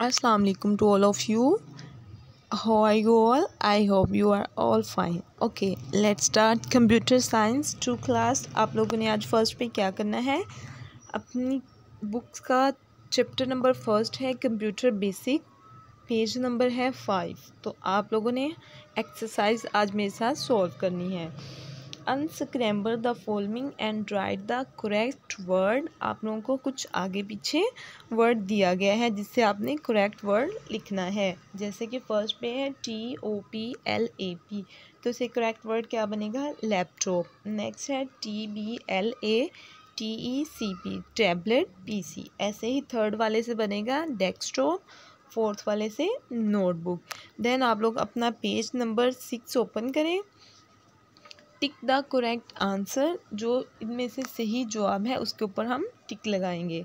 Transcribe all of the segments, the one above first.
अस्सलाम वालेकुम to all of you how are you all I hope you are all fine okay let's start computer science two class आप लोगों ने आज first पे क्या करना है? अपनी बुक्स का चैप्टर नंबर फ़र्स्ट है कंप्यूटर बेसिक पेज नंबर है फाइव तो आप लोगों ने एक्सरसाइज आज मेरे साथ सॉल्व करनी है. Unscramble the following and write the correct word आप लोगों को कुछ आगे पीछे वर्ड दिया गया है जिससे आपने करेक्ट वर्ड लिखना है। जैसे कि फ़र्स्ट पे है T O P L A P तो इसे करेक्ट वर्ड क्या बनेगा? लैपटॉप नेक्स्ट है T B L A T E C P tablet P C ऐसे ही थर्ड वाले से बनेगा डेस्कटॉप फोर्थ वाले से नोटबुक देन आप लोग अपना पेज नंबर सिक्स ओपन करें। टिक द करेक्ट आंसर, जो इनमें से सही जवाब है, उसके ऊपर हम टिक लगाएँगे।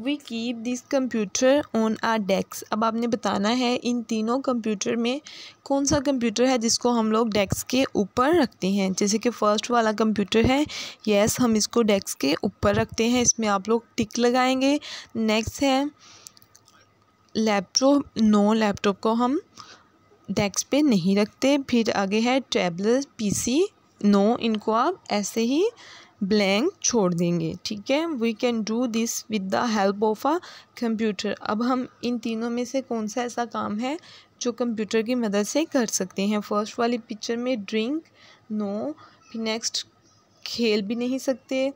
We keep this computer on our desk अब आपने बताना है, इन तीनों कंप्यूटर में कौन सा कंप्यूटर है जिसको हम लोग डेस्क के ऊपर रखते हैं? जैसे कि फ़र्स्ट वाला कंप्यूटर है यस हम इसको डेस्क के ऊपर रखते हैं, इसमें आप लोग टिक लगाएँगे। नेक्स्ट है लैपटॉप नो लैपटॉप को हम डेस्क पे नहीं रखते। फिर आगे है टैबलेट पीसी नो, इनको आप ऐसे ही ब्लैंक छोड़ देंगे, ठीक है? We can do this with the help of a computer अब हम इन तीनों में से कौन सा ऐसा काम है जो कंप्यूटर की मदद से कर सकते हैं? फ़र्स्ट वाली पिक्चर में ड्रिंक नो फिर नेक्स्ट खेल भी नहीं सकते.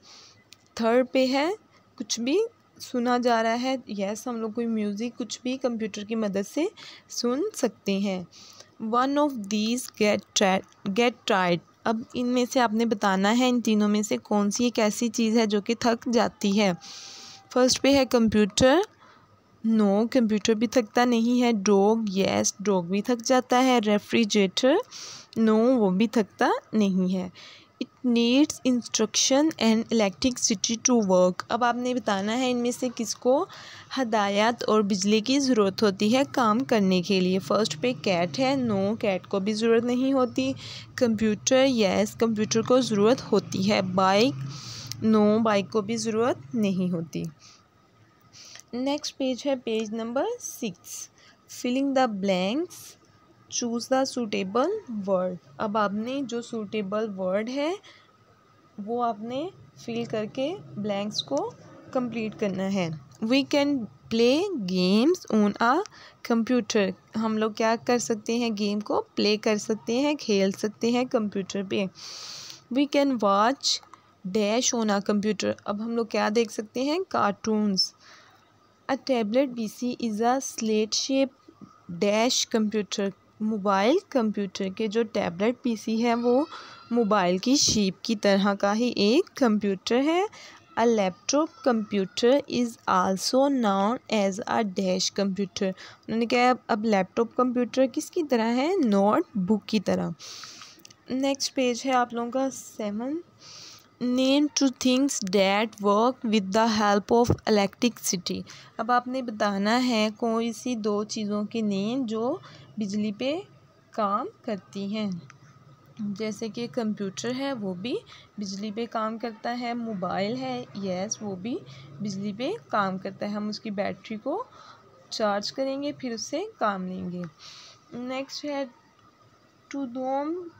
थर्ड पे है, कुछ भी सुना जा रहा है. यस हम लोग कोई म्यूज़िक कुछ भी कंप्यूटर की मदद से सुन सकते हैं. One of these get get tired अब इनमें से आपने बताना है इन तीनों में से कौन सी एक ऐसी चीज़ है जो कि थक जाती है। फ़र्स्ट पे है कंप्यूटर। नो no, कंप्यूटर भी थकता नहीं है। डॉग यस डॉग भी थक जाता है। रेफ्रिजरेटर। नो no, वो भी थकता नहीं है। It needs instruction and electricity to work अब आपने बताना है इनमें से किसको हदायत और बिजली की ज़रूरत होती है काम करने के लिए। फ़र्स्ट पे कैट है नो कैट को भी ज़रूरत नहीं होती। कंप्यूटर यस कंप्यूटर को ज़रूरत होती है। बाइक नो बाइक को भी ज़रूरत नहीं होती। नेक्स्ट पेज है page number six filling the blanks choose the suitable word अब आपने जो सूटेबल वर्ड है, वो आपने फिल करके ब्लैंक्स को कंप्लीट करना है। We can play games on a computer हम लोग क्या कर सकते हैं गेम को प्ले कर सकते हैं, खेल सकते हैं कंप्यूटर पे। We can watch dash on a computer अब हम लोग क्या देख सकते हैं cartoons a tablet B C is a slate shape dash computer mobile computer के जो टैबलेट पीसी है, वो मोबाइल की शीप की तरह का ही एक कंप्यूटर है। A laptop computer is also known as a dash computer. उन्होंने कहा, अब लैपटॉप कंप्यूटर किसकी तरह है? नोट बुक की तरह। नेक्स्ट पेज है आप लोगों का seven. Name two things that work with the help of electricity अब आपने बताना है कोई सी दो चीज़ों के नेम जो बिजली पे काम करती हैं। जैसे कि कंप्यूटर है, वो भी बिजली पे काम करता है। मोबाइल है, यस, वो भी बिजली पे काम करता है। हम उसकी बैटरी को चार्ज करेंगे, फिर उससे काम लेंगे। नेक्स्ट है, to whom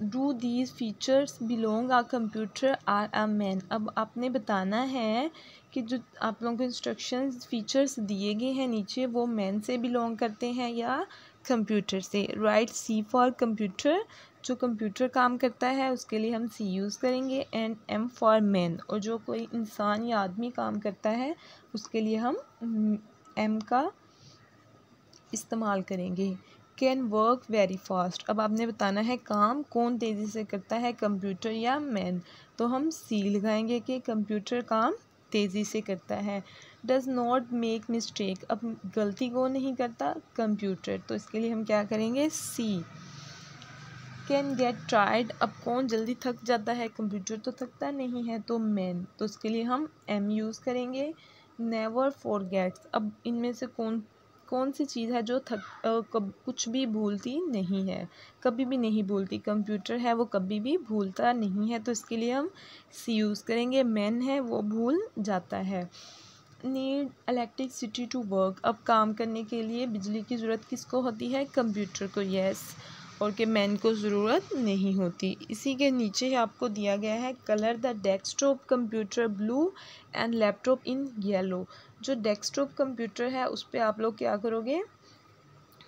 do these features belong a computer or a man अब आपने बताना है कि जो आप लोगों को इंस्ट्रक्शन फीचर्स दिए गए हैं नीचे, वो मैन से बिलोंग करते हैं या कंप्यूटर से? राइट सी फॉर कंप्यूटर जो कंप्यूटर काम करता है, उसके लिए हम सी यूज़ करेंगे एंड एम फॉर मैन और जो कोई इंसान या आदमी काम करता है, उसके लिए हम एम का इस्तेमाल करेंगे। कैन वर्क वेरी फास्ट अब आपने बताना है काम कौन तेज़ी से करता है कंप्यूटर या मैन तो हम सी लगाएँगे कि कंप्यूटर काम तेज़ी से करता है। डज़ नॉट मेक मिस्टेक अब गलती को नहीं करता? कंप्यूटर तो इसके लिए हम क्या करेंगे? सी कैन गेट ट्राइड अब कौन जल्दी थक जाता है? कंप्यूटर तो थकता नहीं है तो मैन तो इसके लिए हम एम यूज़ करेंगे. नेवर फॉरगेट्स अब इनमें से कौन कौन सी चीज़ है जो थक कब, कुछ भी भूलती नहीं है। कभी भी नहीं भूलती। कंप्यूटर है, वो कभी भी भूलता नहीं है। तो इसके लिए हम सी यूज़ करेंगे। मैन है, वो भूल जाता है। नीड इलेक्ट्रिसिटी टू वर्क अब काम करने के लिए बिजली की ज़रूरत किसको होती है? कंप्यूटर को यस और के मैन को ज़रूरत नहीं होती। इसी के नीचे आपको दिया गया है colour the desktop computer blue and laptop in yellow जो डेस्कटॉप कंप्यूटर है, उस पर आप लोग क्या करोगे?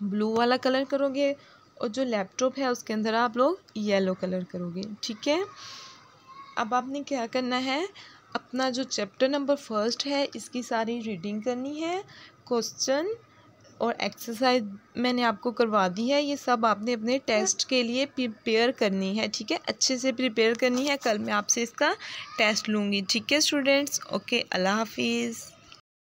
ब्लू वाला कलर करोगे और जो लैपटॉप है, उसके अंदर आप लोग येलो कलर करोगे। ठीक है? अब आपने क्या करना है? अपना जो चैप्टर नंबर फ़र्स्ट है, इसकी सारी रीडिंग करनी है। क्वेश्चन और एक्सरसाइज मैंने आपको करवा दी है, ये सब आपने अपने टेस्ट के लिए प्रिपेयर करनी है, ठीक है? अच्छे से प्रिपेयर करनी है, कल मैं आपसे इसका टेस्ट लूँगी, ठीक है स्टूडेंट्स ओके अल्लाह हाफिज़।